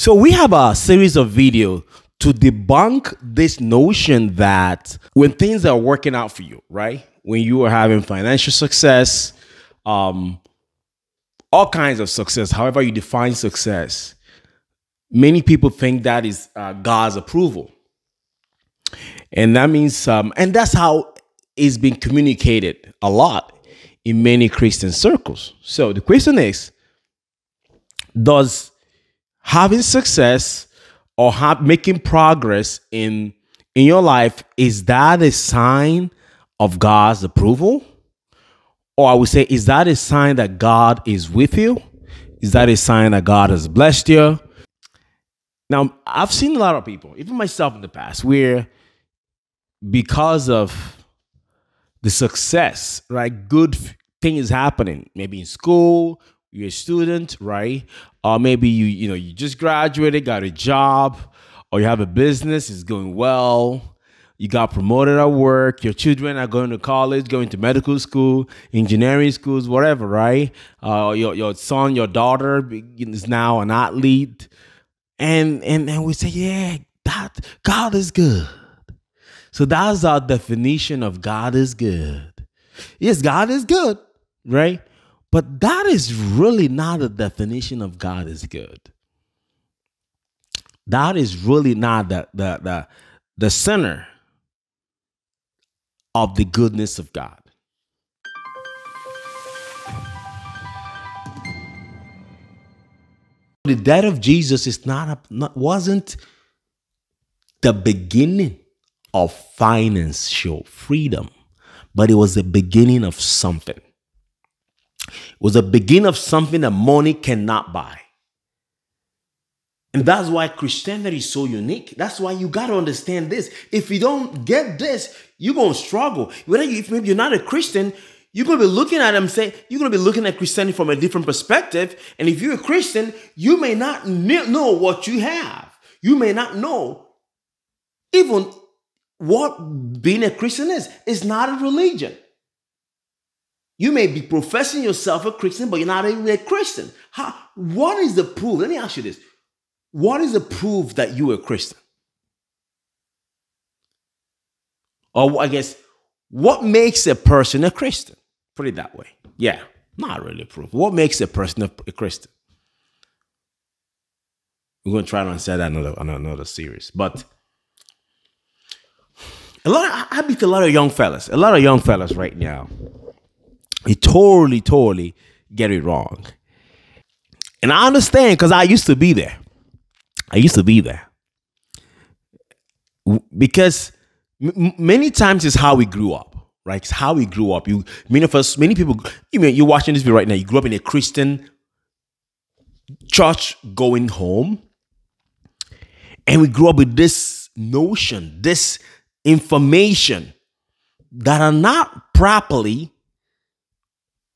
So we have a series of video to debunk this notion that when things are working out for you, right? When you are having financial success, um, all kinds of success, however you define success, many people think that is uh, God's approval. And that means, um, and that's how it's been communicated a lot in many Christian circles. So the question is Does having success or making progress in in your life is that a sign of God's approval? Or I would say, is that a sign that God is with you? Is that a sign that God has blessed you? Now, I've seen a lot of people, even myself in the past, where because of the success, right, good things happening, maybe in school, you're a student, right? Or maybe you, you know, you just graduated, got a job, or you have a business, it's going well. You got promoted at work. Your children are going to college, going to medical school, engineering schools, whatever, right? Uh, your your son, your daughter is now an athlete, and and and we say, yeah, that God is good. So that's our definition of God is good. Yes, God is good, right? But that is really not a definition of God is good. That is really not the, the, the, the center of the goodness of God. The death of Jesus is not, a, not wasn't the beginning of financial freedom, but it was the beginning of something. Was the beginning of something that money cannot buy. And that's why Christianity is so unique. That's why you got to understand this. If you don't get this, you're going to struggle. Whether you, if maybe you're not a Christian, you're going to be looking at them say you're going to be looking at Christianity from a different perspective. And if you're a Christian, you may not know what you have. You may not know even what being a Christian is. It's not a religion. You may be professing yourself a Christian, but you're not even a Christian. How, what is the proof? Let me ask you this. What is the proof that you are a Christian? Or I guess, what makes a person a Christian? Put it that way. Yeah, not really proof. What makes a person a, a Christian? We're going to try to answer that another, another series. But a lot of, I meet a lot of young fellas, a lot of young fellas right now. They totally, totally get it wrong. And I understand because I used to be there. I used to be there. Because m- many times it's how we grew up, right? It's how we grew up. You many of us, many people, you mean you're watching this video right now, you grew up in a Christian church going home. And we grew up with this notion, this information that are not properly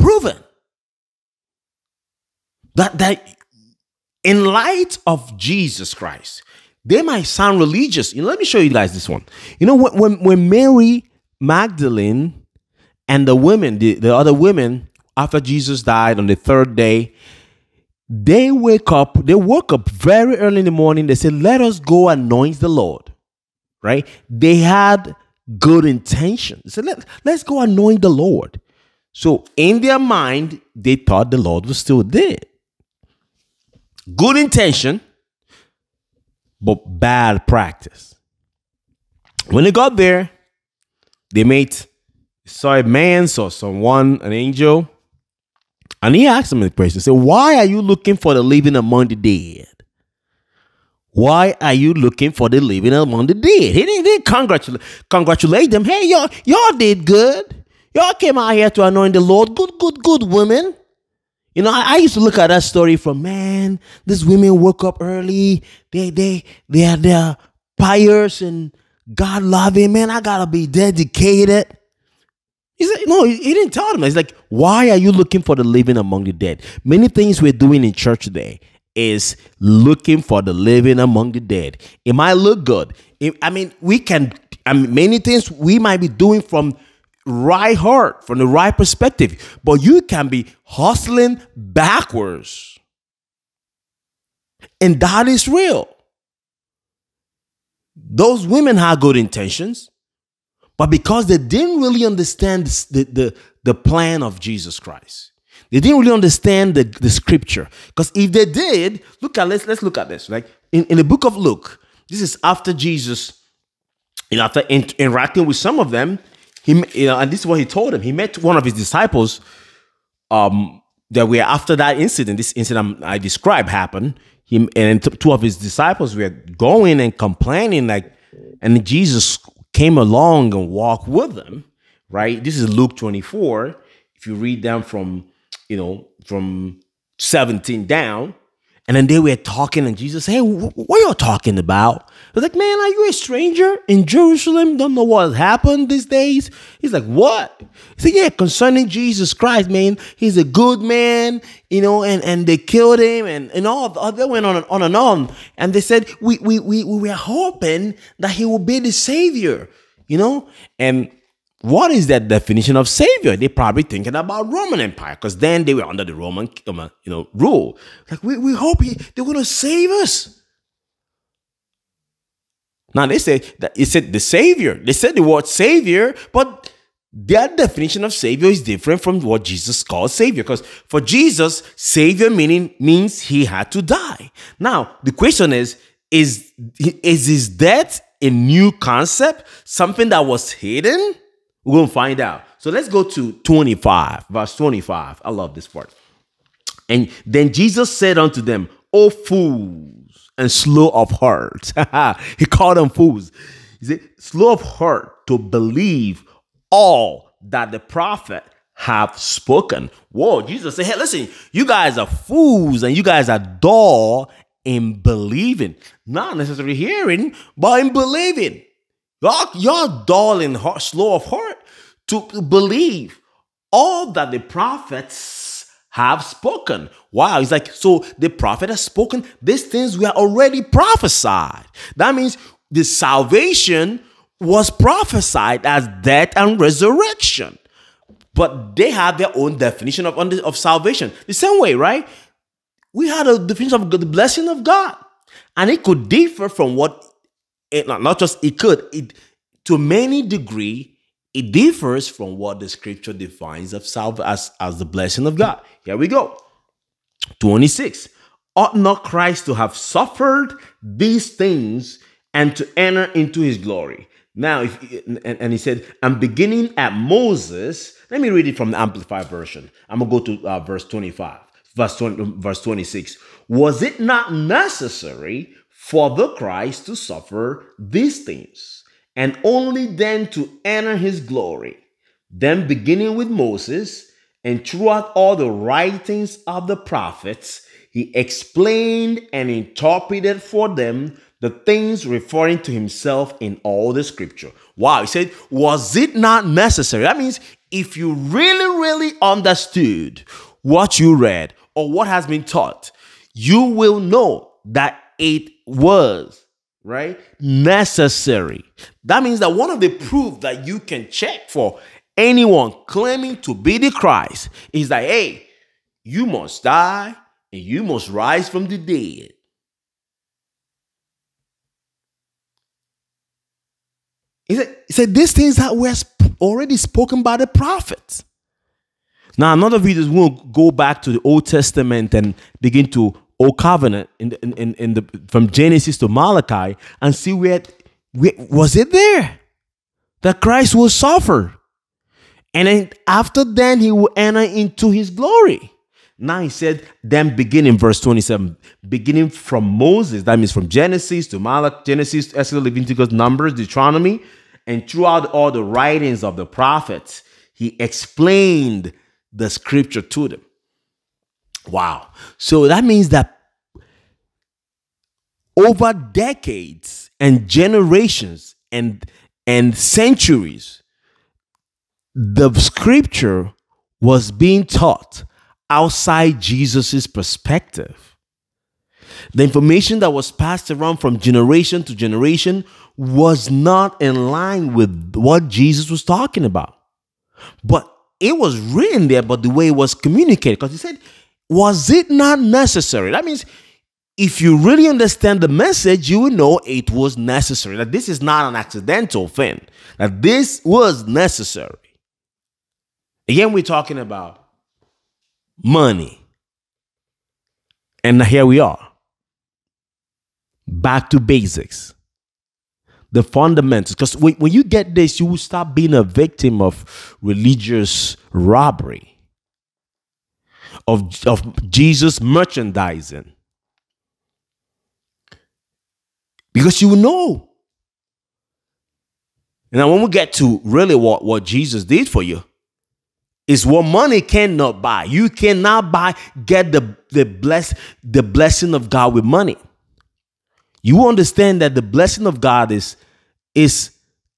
proven. That that in light of Jesus Christ, they might sound religious. You know, let me show you guys this one. You know, when when, Mary Magdalene and the women, the, the other women, after Jesus died on the third day, they wake up, they woke up very early in the morning. They said, Let us go anoint the Lord. Right? They had good intention. They said, Let, Let's go anoint the Lord. So in their mind, they thought the Lord was still dead good intention, but bad practice. When they got there, they met, saw a man, saw someone, an angel, and he asked them the question, said, Why are you looking for the living among the dead? Why are you looking for the living among the dead? He didn't, didn't congratulate, congratulate them. Hey, y'all, y'all did good. Y'all came out here to anoint the Lord. Good, good, good women. You know, I, I, used to look at that story from man, these women woke up early, they they they are they're pious and God loving, man. I gotta be dedicated. He said, no, he, he didn't tell them. He's like, why are you looking for the living among the dead? Many things we're doing in church today is looking for the living among the dead. It might look good. It, I mean, we can. I mean, many things we might be doing from right heart, from the right perspective. But you can be hustling backwards And that is real. Those women had good intentions, but because they didn't really understand the, the, the plan of Jesus Christ, they didn't really understand the, the scripture. Because if they did, look at let's let's look at this. Like in, in the book of Luke, this is after Jesus, you know, after in, interacting with some of them, he you know, and this is what he told them. He met one of his disciples um that were after that incident, this incident I described happened. He and two of his disciples were going and complaining, like, and Jesus came along and walked with them. Right. This is Luke 24. If you read them from, you know, from 17 down, and then they were talking, and Jesus said, Hey, what are you talking about? Was like, Man, are you a stranger in Jerusalem? Don't know what happened these days? He's like, What? He said, Yeah, concerning Jesus Christ, man. He's a good man, you know, and, and they killed him, and, and all, the, they went on and on and on. And they said, we, we, we, we were hoping that he would be the Savior, you know? And what is that definition of savior? They're probably thinking about Roman Empire because then they were under the Roman, um, you know, rule. Like we, we hope he, they're going to save us. Now they say that it said the savior. They said the word savior, but their definition of savior is different from what Jesus called savior. Because for Jesus, savior meaning means he had to die. Now the question is: is is his death a new concept, something that was hidden? We're going to find out. So let's go to 25, verse 25. I love this part. And then Jesus said unto them, O fools and slow of heart. he called them fools. He said, slow of heart to believe all that the prophet have spoken. Whoa, Jesus said, hey, listen, you guys are fools and you guys are dull in believing. Not necessarily hearing, but in believing. Y'all, y'all dull and heart, slow of heart to believe all that the prophets have spoken. Wow, it's like, so the prophet has spoken, these things were already prophesied. That means the salvation was prophesied as death and resurrection. But they have their own definition of, of salvation. The same way, right? We had a definition of the blessing of God. And it could differ from what it, not just it could, it to many degree, it differs from what the scripture defines of salve as, as the blessing of God. Here we go. 26. Ought not Christ to have suffered these things and to enter into his glory? Now, if, and, and he said, I'm beginning at Moses. Let me read it from the Amplified Version. I'm going to go to uh, verse 25, verse, 20, verse 26. Was it not necessary for the Christ to suffer these things, and only then to enter his glory. Then, beginning with Moses, and throughout all the writings of the prophets, he explained and interpreted for them the things referring to himself in all the scripture. Wow, he said, was it not necessary? That means if you really, really understood what you read or what has been taught, you will know that it was right necessary. That means that one of the proof that you can check for anyone claiming to be the christ is that hey you must die and you must rise from the dead. He said, he said these things that were already spoken by the prophets. Now another video we'll go back to the old testament and begin to old covenant in the, in, in the from Genesis to Malachi and see where, where was it there that Christ will suffer. And then after then he will enter into his glory. Now he said, then beginning verse 27, beginning from Moses, that means from Genesis to Malachi, Genesis, Exodus, Leviticus, Numbers, Deuteronomy, and throughout all the writings of the prophets, he explained the scripture to them. Wow. So that means that over decades and generations and and centuries the scripture was being taught outside Jesus's perspective. The information that was passed around from generation to generation was not in line with what Jesus was talking about. But it was written there, but the way it was communicated, because he said was it not necessary? That means if you really understand the message, you will know it was necessary. That this is not an accidental thing. That this was necessary. Again, we're talking about money. And here we are. Back to basics. The fundamentals. Because when, you get this, you will stop being a victim of religious robbery, of, of Jesus merchandising because you know. Now, when we get to really what, what Jesus did for you, is what money cannot buy. You cannot buy, get the, the bless the blessing of God with money. You understand that the blessing of God is, is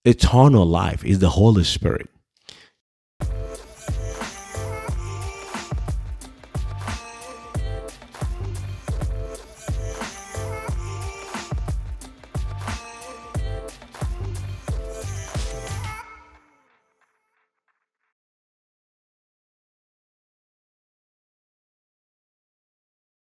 eternal life, is the Holy Spirit.